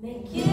Make you.